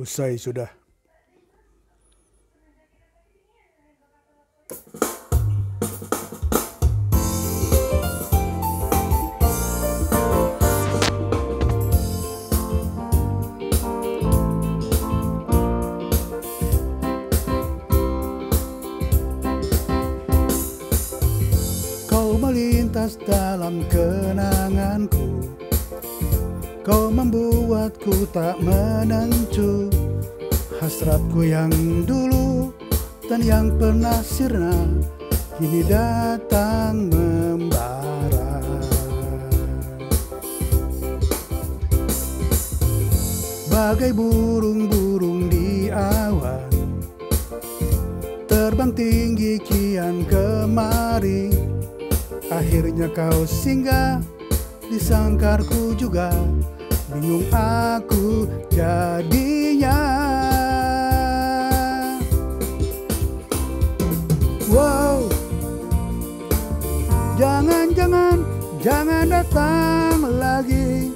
Usai sudah. Kau melintas dalam kenanganku Kau membuatku tak menentu Hasratku yang dulu dan yang pernah sirna Kini datang membara. Bagai burung-burung di awan Terbang tinggi kian kemari Akhirnya kau singgah di sangkarku juga Bingung aku jadinya Jangan-jangan Jangan datang lagi.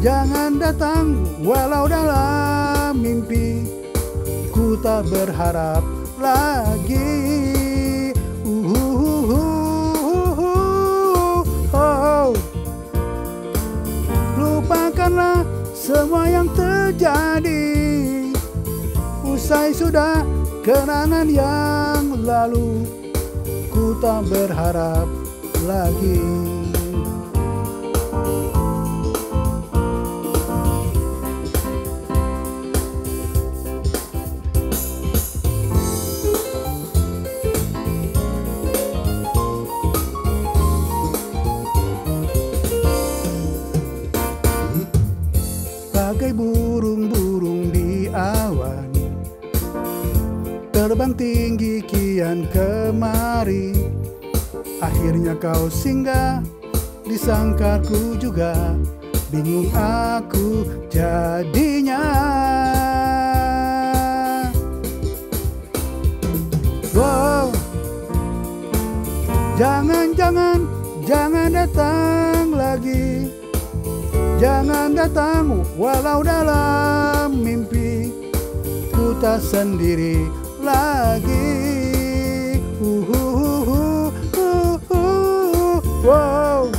Jangan datang walau dalam mimpi. Ku tak berharap lagi. Uhuhuhuhuhu. Lupakanlah semua yang terjadi. Usai sudah kenangan yang lalu Tak berharap lagi. Bagai burung-burung Terbang tinggi kian kemari. Akhirnya kau singgah di sangkarku juga. Bingung aku jadinya. Wow. Jangan-jangan Jangan datang lagi. Jangan datang walau dalam mimpi. Ku tak sendiri lagi. Wow.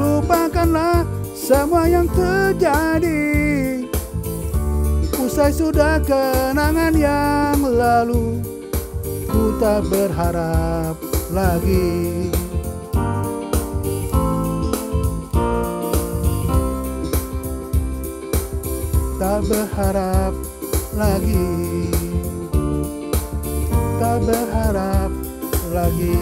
Lupakanlah semua yang terjadi. Usai sudah kenangan yang lalu Ku tak berharap lagi. Tak berharap lagi. Tak berharap lagi